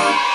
Bye.